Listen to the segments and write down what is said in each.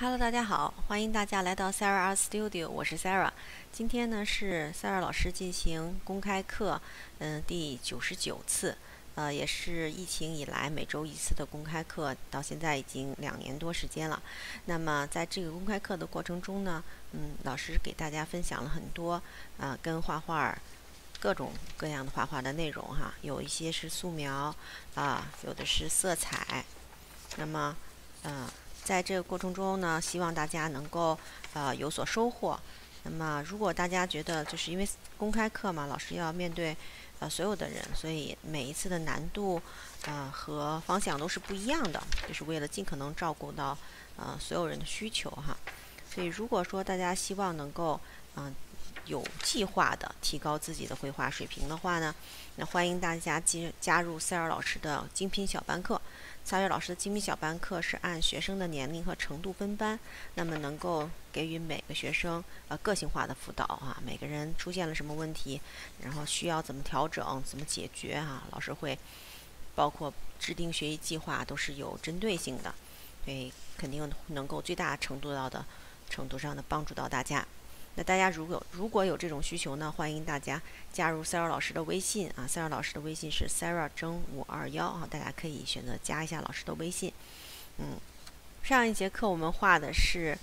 Hello，大家好，欢迎大家来到 Sarah Art Studio，我是 Sarah。今天呢是 Sarah 老师进行公开课，嗯，第九十九次，呃，也是疫情以来每周一次的公开课，到现在已经两年多时间了。那么在这个公开课的过程中呢，嗯，老师给大家分享了很多啊，跟画画各种各样的画画的内容哈，有一些是素描啊，有的是色彩，那么，嗯。在这个过程中呢，希望大家能够呃有所收获。那么，如果大家觉得就是因为公开课嘛，老师要面对呃所有的人，所以每一次的难度呃和方向都是不一样的，就是为了尽可能照顾到呃所有人的需求哈。所以，如果说大家希望能够嗯有计划的提高自己的绘画水平的话呢，那欢迎大家进加入塞尔老师的精品小班课。夏月老师的精品小班课是按学生的年龄和程度分班，那么能够给予每个学生呃个性化的辅导啊。每个人出现了什么问题，然后需要怎么调整、怎么解决啊？老师会包括制定学习计划，都是有针对性的，所以肯定能够最大程度到的程度上的帮助到大家。那大家如果如果有这种需求呢，欢迎大家加入 Sarah 老师的微信啊，Sarah 老师的微信是 Sarah 征五二幺啊，大家可以选择加一下老师的微信。嗯，上一节课我们画的是，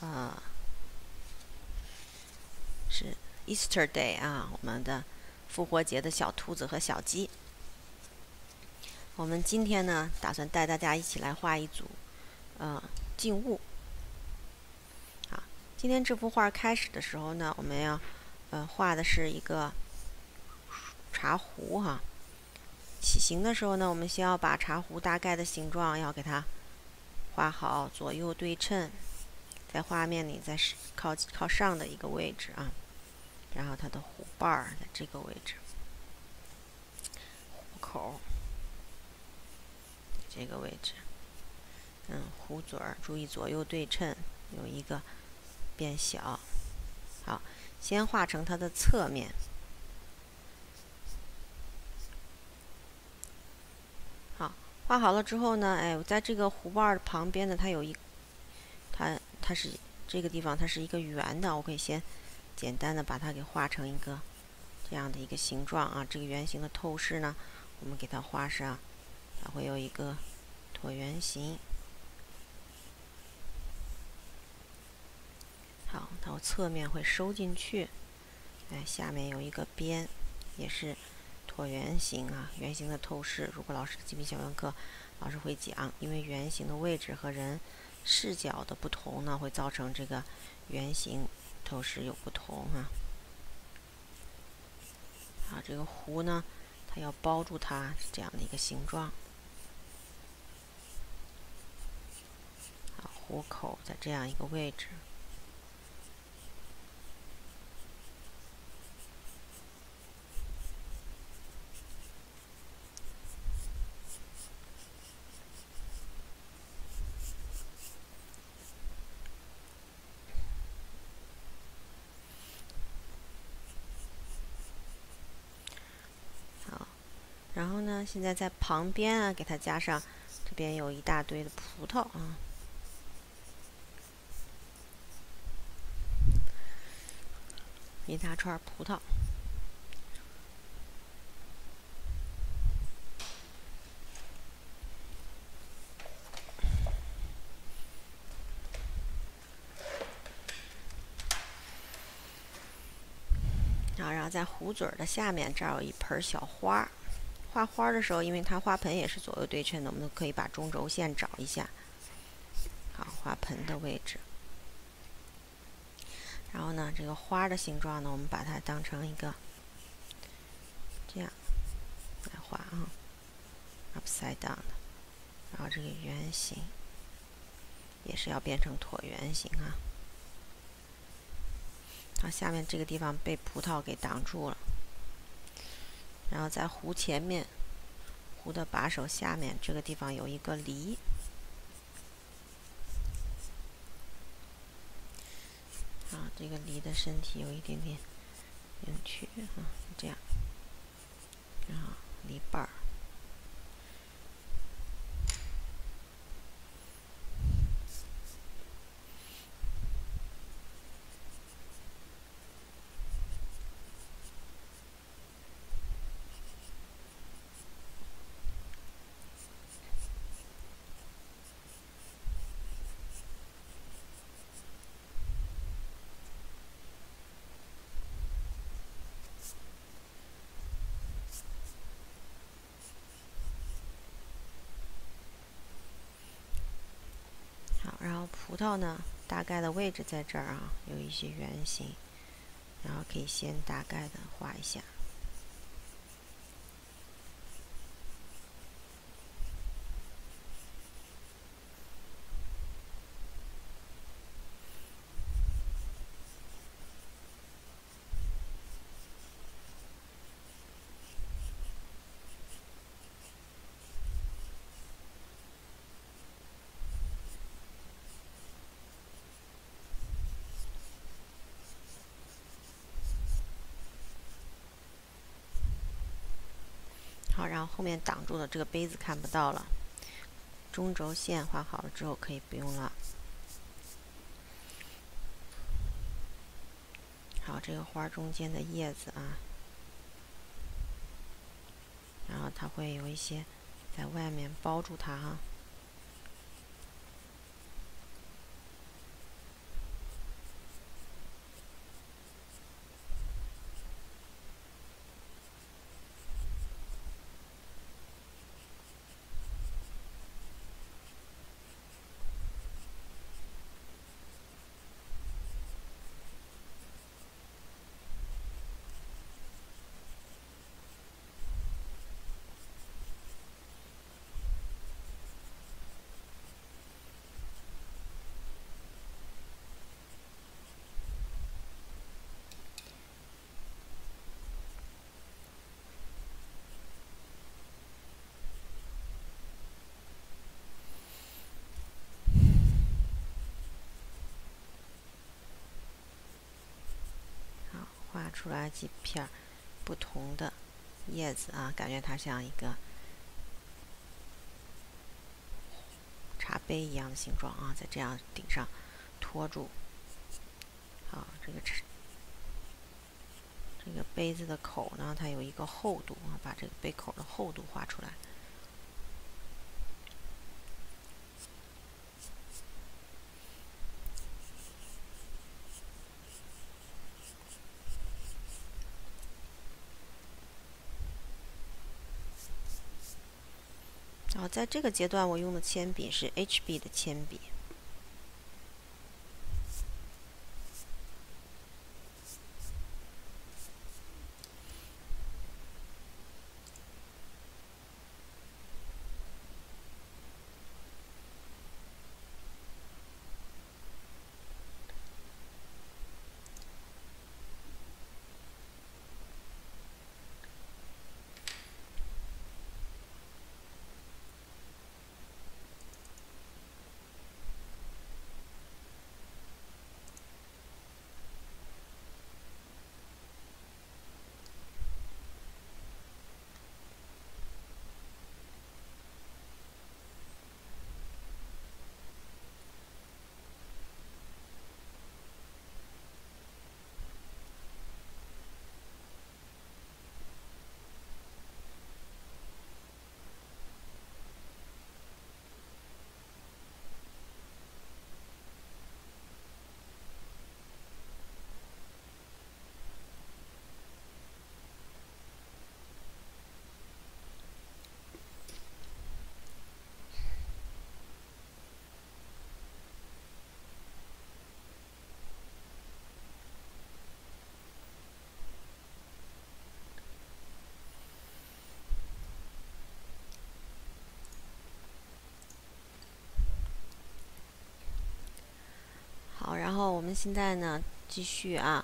呃，是 Easter Day 啊，我们的复活节的小兔子和小鸡。我们今天呢，打算带大家一起来画一组，呃，静物。今天这幅画开始的时候呢，我们要，呃，画的是一个茶壶哈。起形的时候呢，我们先要把茶壶大概的形状要给它画好，左右对称，在画面里在靠靠上的一个位置啊。然后它的壶把儿在这个位置，壶口这个位置，嗯，壶嘴儿注意左右对称，有一个。变小，好，先画成它的侧面。好，画好了之后呢，哎，我在这个壶瓣旁边呢，它有一，它它是这个地方，它是一个圆的，我可以先简单的把它给画成一个这样的一个形状啊。这个圆形的透视呢，我们给它画上，它会有一个椭圆形。好，到侧面会收进去，哎，下面有一个边，也是椭圆形啊，圆形的透视。如果老师的精品小班课，老师会讲，因为圆形的位置和人视角的不同呢，会造成这个圆形透视有不同哈。好，这个壶呢，它要包住它这样的一个形状。好，壶口在这样一个位置。然后呢，现在在旁边啊，给它加上，这边有一大堆的葡萄啊，一大串葡萄。然后，然后在壶嘴的下面，这儿有一盆小花。画花的时候，因为它花盆也是左右对称的，我们可以把中轴线找一下。好，花盆的位置。然后呢，这个花的形状呢，我们把它当成一个这样来画啊，upside down 的。然后这个圆形也是要变成椭圆形啊。好，下面这个地方被葡萄给挡住了。然后在壶前面，壶的把手下面这个地方有一个梨，啊，这个梨的身体有一点点扭曲啊，这样，然后梨瓣儿，好，然后葡萄呢，大概的位置在这儿啊，有一些圆形，然后可以先大概的画一下。好，然后面挡住的这个杯子看不到了。中轴线画好了之后，可以不用了。好，这个花中间的叶子啊，然后它会有一些在外面包住它哈。出来几片不同的叶子啊，感觉它像一个茶杯一样的形状啊，在这样顶上托住。好，这个这个杯子的口呢，它有一个厚度啊，把这个杯口的厚度画出来。然后在这个阶段，我用的铅笔是 HB 的铅笔。好，然后我们现在呢，继续啊，